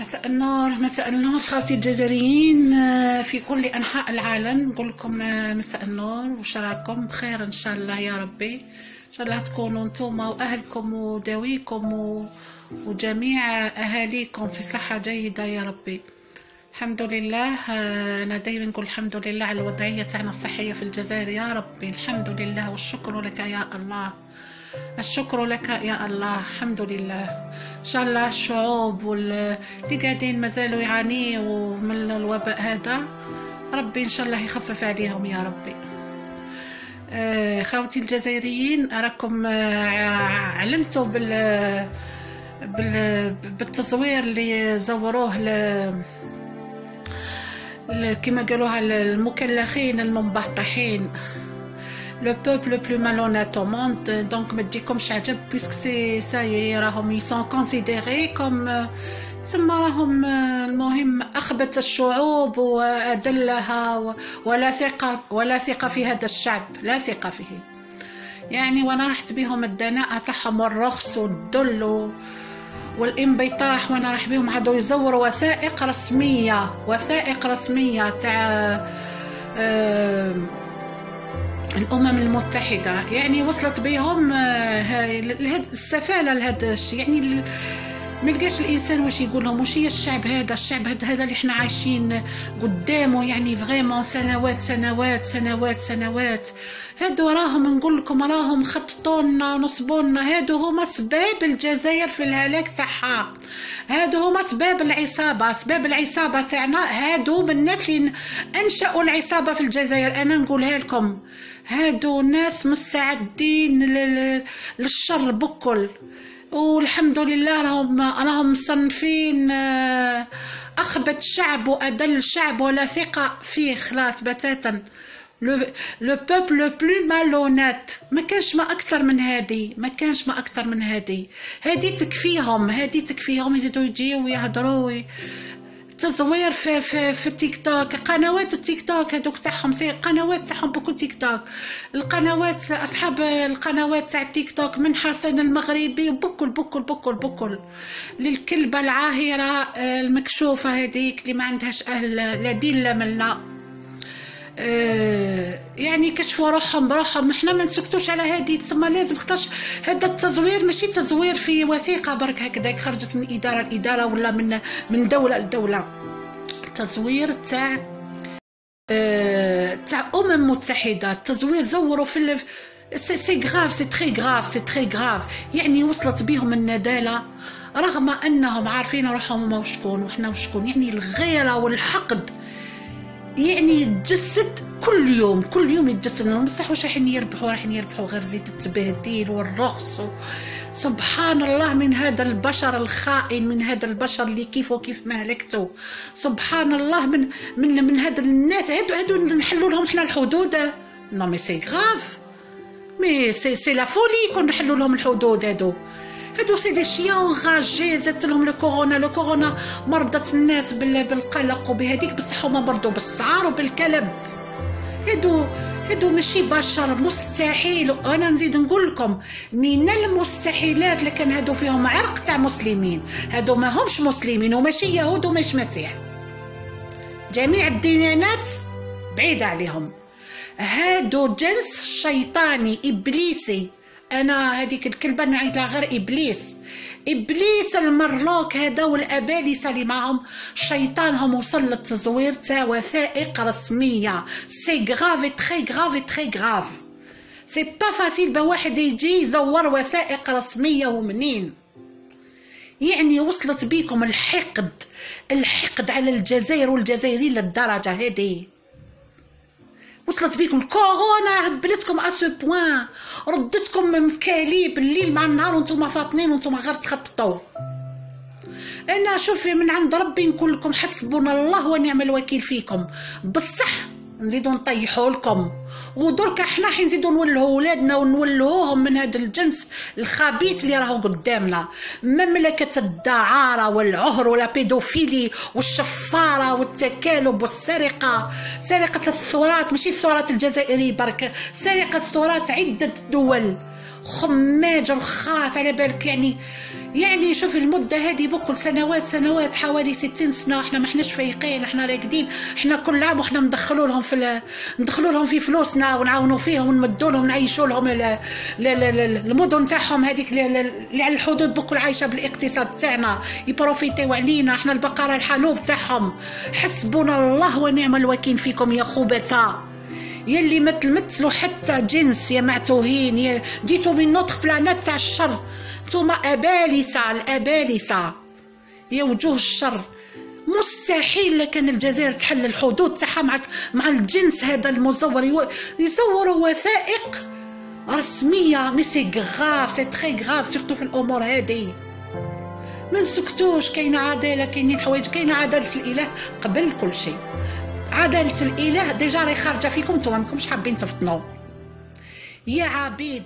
مساء النور مساء النور خالتي الجزائريين آه، في كل أنحاء العالم نقول لكم آه، مساء النور وش راكم بخير إن شاء الله يا ربي إن شاء الله تكونوا نتوما وأهلكم وداويكم. وجميع أهاليكم في صحة جيدة يا ربي الحمد لله. آه، أنا دايما نقول الحمد لله على الوضعية تاعنا الصحية في الجزائر. يا ربي الحمد لله والشكر لك يا الله. الشكر لك يا الله. الحمد لله. إن شاء الله الشعوب واللي قاعدين مازالوا يعانيوا من الوباء هذا ربي إن شاء الله يخفف عليهم يا ربي. آه، خوتي الجزائريين راكم آه، علمتوا بال بال- بالتصوير اللي زوروه. كما قالوها المكلخين المنبطحين le peuple le plus malhonnête au monde donc ما تجيكمش عجب puisque c'est ça راهم ils sont considérés comme تسمى راهم المهم اخبث الشعوب واذلها و- ولا ثقه ولا ثقه في هذا الشعب لا ثقه فيه يعني وأنا رحت بهم الدناءة تاعهم والرخص والذل والانبطاح وأنا راح بهم عادوا يزوروا وثائق رسمية وثائق رسمية تاع الأمم المتحدة. يعني وصلت بهم آه، السفالة لهذا الشيء. يعني ما الإنسان واش يقول لهم واش هي الشعب هذا؟ الشعب هذا اللي إحنا عايشين قدامه يعني فريمون سنوات سنوات سنوات سنوات. هادو راهم نقول لكم راهم ونصبوا لنا هادو هما اسباب الجزائر في الهلاك تاعها. هادو هما اسباب العصابة. اسباب العصابة تاعنا هادو من الناس اللي أنشأوا العصابة في الجزائر. أنا نقولها لكم. هادو ناس مستعدين لل- للشر بكل. والحمد لله راهم راهم مصنفين آه، اخبث شعب واذل شعب ولا ثقة فيه خلاص بتاتا. le peuple le plus malhonnête ما كانش ما أكثر من هذه ما كانش ما أكثر من هذه هذه تكفيهم هذه تكفيهم يزيدوا يجيو ويهضروا وي- تزوير في في في التيك توك. قنوات التيك توك هذوك تاعهم c'est قنوات تاعهم بكل تيك توك. القنوات أصحاب القنوات تاع التيك توك من حسن المغربي بكل بكل بكل بكل. للكلبة العاهرة المكشوفة هذيك اللي ما عندهاش أهل لا دين لا مله آه، يعني كشفوا روحهم بروحهم إحنا ما نسكتوش على هذه. تسمى لازم خاطرش هذا التزوير ماشي تزوير في وثيقة برك هكذا. خرجت من اداره لاداره ولا من من دولة لدولة. تزوير تاع آه، تاع أمم متحدة. التزوير زوروا في. c'est c'est grave c'est très grave c'est très grave يعني وصلت بهم الندالة رغم أنهم عارفين روحهم هما وشكون وحنا وشكون يعني الغيرة والحقد. يعني يتجسد كل يوم كل يوم يتجسد لهم بصح واش رايحين يربحوا رايحين يربحوا غير زيت التبهديل والرخص و... سبحان الله من هذا البشر الخائن من هذا البشر اللي كيف وكيف مهلكته. سبحان الله من من من هذا الناس. هادو هادو نحلوا لهم حنا الحدود. نو مي سي غراف مي سي سي لا فولي كون نحلوا لهم الحدود هادو. هادو سي دي شيون غاجي زدت لهم لو كورونا لو كورونا مرضت الناس بال- بالقلق وبهذيك بصح هما مرضوا بالسعار وبالكلب. هادو هادو ماشي بشر مستحيل. أنا نزيد نقول لكم من المستحيلات لكن هادو فيهم عرق تاع مسلمين. هادو ما همش مسلمين وماشي يهود ومش مسيح. جميع الديانات بعيدة عليهم. هادو جنس شيطاني إبليسي أنا هذيك الكلبة نعيطها غير إبليس. إبليس المرلوك هذا والأبالسة اللي معهم شيطانهم وصل للتزوير تاع وثائق رسمية. c'est grave très grave très grave c'est pas facile pas واحد يجي يزور وثائق رسمية ومنين. يعني وصلت بيكم الحقد الحقد على الجزائر والجزائريين للدرجة هذه. وصلت بيكم كورونا هبلتكم اسو بوان ردتكم مكاليب الليل مع النهار وأنتم فاطنين وأنتم غير تخططوا. أنا شوفي من عند ربي نقول لكم حسبنا الله ونعم الوكيل فيكم. بصح نزيدو نطيحوا لكم. ودرك إحنا حنزيدو نولهوا ولادنا ونولهوهم من هذا الجنس الخبيث اللي راهو قدامنا. مملكة الدعارة والعهر ولا بيدوفيلي والشفارة والتكالب والسرقة. سرقة الثورات ماشي الثورات الجزائرية برك سرقة ثورات عدة دول. خماج رخاص على بالك يعني. يعني شوف المدة هذه بكل سنوات سنوات حوالي ستين سنة إحنا ما إحناش فايقين إحنا راقدين إحنا كل عام وإحنا ندخلوا لهم في ندخلوا لهم في فلوسنا ونعاونوا فيهم ونمدوا لهم نعيشوا لهم المدن تاعهم هذيك اللي على الحدود بكل عايشة بالاقتصاد تاعنا ي profiter و علينا إحنا البقرة الحلوب تاعهم. حسبنا الله ونعم الوكيل فيكم يا خوبثة يلي ما تمثلوا حتى جنس يا معتوهين. يا جيتوا من notre planète تاع الشر. نتوما أبالسة الأبالسة يا وجوه الشر. مستحيل لكن الجزائر تحل الحدود تاعها مع مع الجنس هذا المزور. يصوروا وثائق رسمية. mais c'est grave c'est très grave surtout في الأمور هذه. ما نسكتوش. كاينة عدالة كاينين حوايج كاينة عدالة الإله قبل كل شيء. عداله الإله déjà راهي خارجة فيكم نتوما ماكمش حابين تفطنوا. يا عبيد